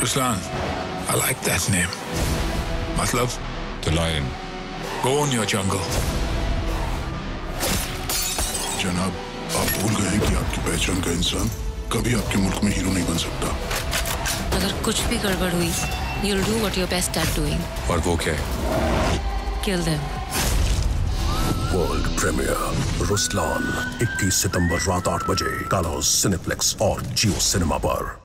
Ruslan, I like that name. मतलब The lion. go on your jungle. जनाब आप भूल गए हैं कि आपकी पहचान का इंसान कभी आपके मुल्क में हीरो नहीं बन सकता अगर कुछ भी गड़बड़ हुई you'll do what you're best at doing. और वो क्या है Kill them. World premiere Ruslan 21 सितंबर रात 8 बजे कालोस सिनेप्लेक्स और जियो सिनेमा पर